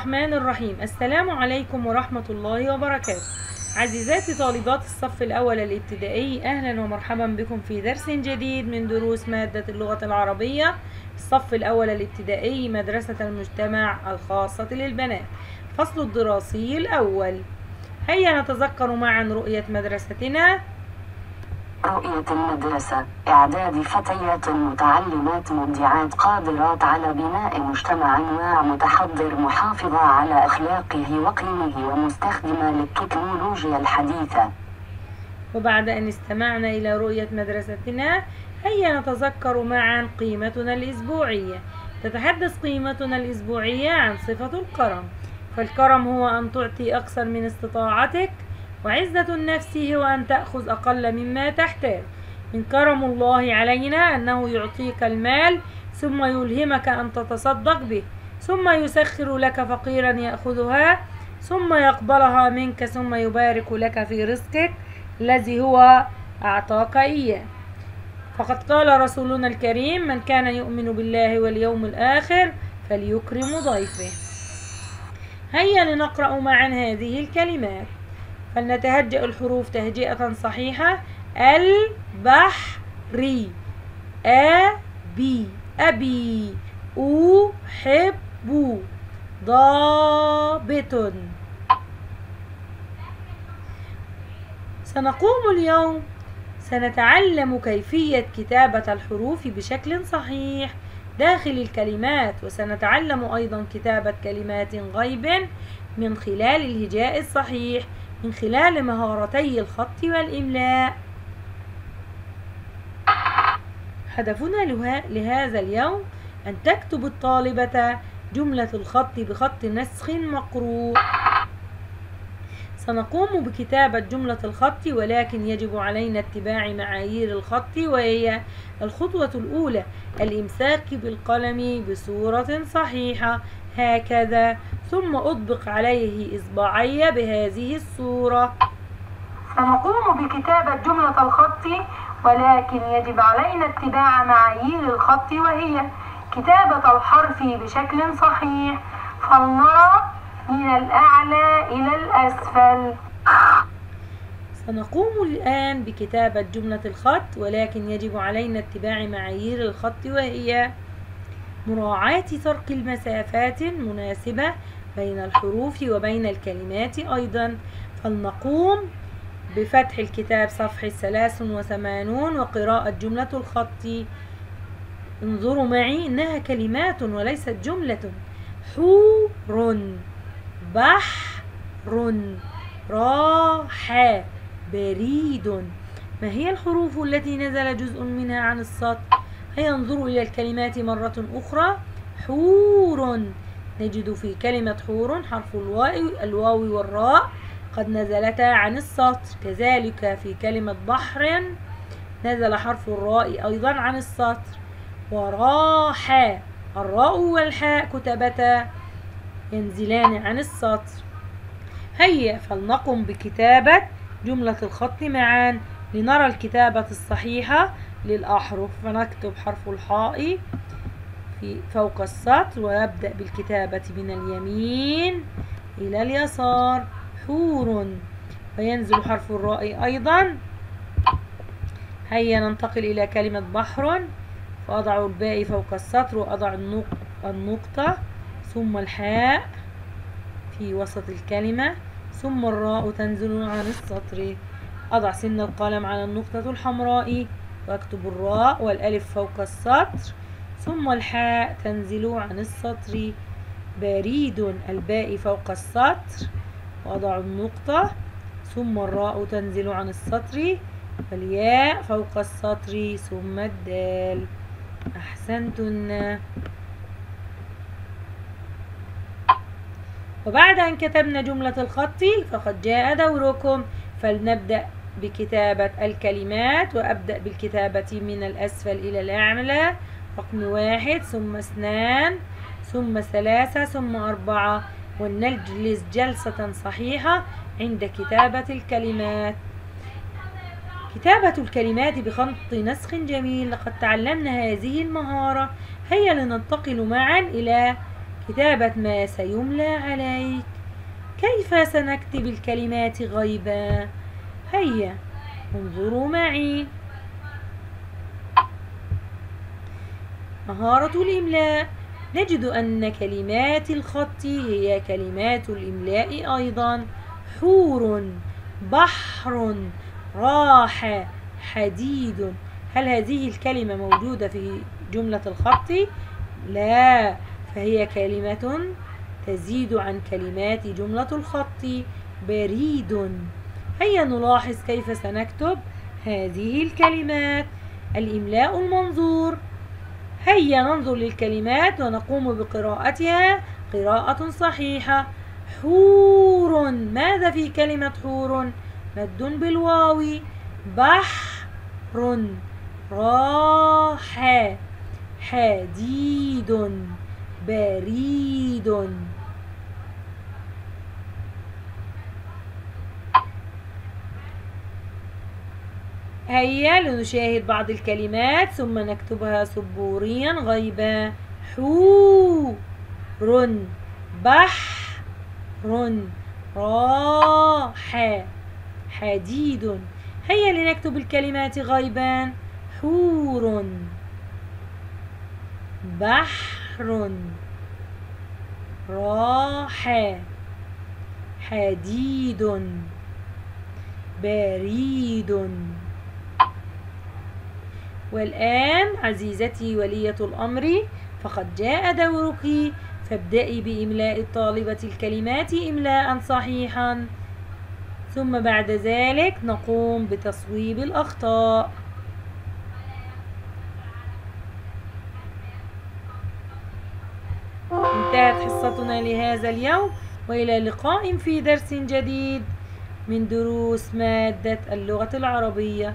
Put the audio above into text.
الرحمن الرحيم. السلام عليكم ورحمة الله وبركاته. عزيزاتي طالبات الصف الأول الابتدائي أهلا ومرحبا بكم في درس جديد من دروس مادة اللغة العربية. الصف الأول الابتدائي مدرسة المجتمع الخاصة للبنات. فصل الدراسي الأول. هيا نتذكر معا رؤية مدرستنا. رؤية المدرسة إعداد فتيات متعلمات مبدعات قادرات على بناء مجتمع واع متحضر محافظة على أخلاقه وقيمه ومستخدمة للتكنولوجيا الحديثة. وبعد أن استمعنا إلى رؤية مدرستنا هيا نتذكر معا قيمتنا الأسبوعية. تتحدث قيمتنا الأسبوعية عن صفة الكرم. فالكرم هو أن تعطي أكثر من استطاعتك وعزة النفس هو أن تأخذ أقل مما تحتاج. من كرم الله علينا أنه يعطيك المال ثم يلهمك أن تتصدق به ثم يسخر لك فقيرا يأخذها ثم يقبلها منك ثم يبارك لك في رزقك الذي هو أعطاك إياه. فقد قال رسولنا الكريم من كان يؤمن بالله واليوم الآخر فليكرم ضيفه. هيا لنقرأ معا هذه الكلمات. فلنتهجأ الحروف تهجئة صحيحة. البحري. أبي. أبي. أحب. ضابط. سنقوم اليوم. سنتعلم كيفية كتابة الحروف بشكل صحيح. داخل الكلمات. وسنتعلم أيضا كتابة كلمات غيب من خلال الهجاء الصحيح. من خلال مهارتي الخط والإملاء. هدفنا لهذا اليوم أن تكتب الطالبة جملة الخط بخط نسخ مقروء. سنقوم بكتابة جملة الخط ولكن يجب علينا اتباع معايير الخط وهي الخطوة الأولى الإمساك بالقلم بصورة صحيحة. هكذا. ثم أطبق عليه إصبعي بهذه الصورة. سنقوم بكتابة جملة الخط ولكن يجب علينا اتباع معايير الخط وهي كتابة الحرف بشكل صحيح. فلنرى من الأعلى إلى الأسفل. سنقوم الآن بكتابة جملة الخط ولكن يجب علينا اتباع معايير الخط وهي مراعاة ترك المسافات المناسبة بين الحروف وبين الكلمات أيضا. فلنقوم بفتح الكتاب صفحة 83 وقراءة جملة الخط. انظروا معي إنها كلمات وليست جملة. حور بحر راح بريد. ما هي الحروف التي نزل جزء منها عن السطر؟ انظروا إلى الكلمات مرة أخرى. حور. نجد في كلمة حور حرف الواو الواو والراء. قد نزلتا عن السطر كذلك في كلمة بحر. نزل حرف الراء أيضا عن السطر. وراح. الراء والحاء كتبتا ينزلان عن السطر. هيا فلنقم بكتابة جملة الخط معا. لنرى الكتابة الصحيحة. للأحرف فنكتب حرف الحاء في فوق السطر ويبدأ بالكتابة من اليمين إلى اليسار. حور. وينزل حرف الراء أيضا. هيا ننتقل إلى كلمة بحر. فأضع الباء فوق السطر وأضع النقطة ثم الحاء في وسط الكلمة ثم الراء تنزل عن السطر. أضع سن القلم على النقطة الحمراء. وأكتب الراء والألف فوق السطر ثم الحاء تنزل عن السطر بريد الباء فوق السطر وأضع النقطة ثم الراء تنزل عن السطر والياء فوق السطر ثم الدال. أحسنتن. وبعد أن كتبنا جملة الخط فقد جاء دوركم فلنبدأ. بكتابة الكلمات وأبدأ بالكتابة من الأسفل إلى الأعلى. رقم واحد ثم اثنان ثم ثلاثة ثم أربعة. ونجلس جلسة صحيحة عند كتابة الكلمات. كتابة الكلمات بخط نسخ جميل. لقد تعلمنا هذه المهارة. هيا لننتقل معا إلى كتابة ما سيملى عليك. كيف سنكتب الكلمات غيبا؟ هيا انظروا معي. مهارة الإملاء. نجد أن كلمات الخط هي كلمات الإملاء أيضا. حور بحر راح حديد. هل هذه الكلمة موجودة في جملة الخط؟ لا فهي كلمة تزيد عن كلمات جملة الخط. بريد. هيا نلاحظ كيف سنكتب هذه الكلمات. الإملاء المنظور. هيا ننظر للكلمات ونقوم بقراءتها. قراءة صحيحة. حور. ماذا في كلمة حور؟ مد بالواو. بحر. راح. حديد. بريد. هيا لنشاهد بعض الكلمات ثم نكتبها سبوريا. غيبا حور بحر راح. حديد. هيا لنكتب الكلمات غيبا. حور. بحر. راح. حديد. بريد. والآن عزيزتي ولية الأمر فقد جاء دورك فابدأي بإملاء الطالبة الكلمات إملاء صحيحا. ثم بعد ذلك نقوم بتصويب الأخطاء. انتهت حصتنا لهذا اليوم وإلى لقاء في درس جديد من دروس مادة اللغة العربية.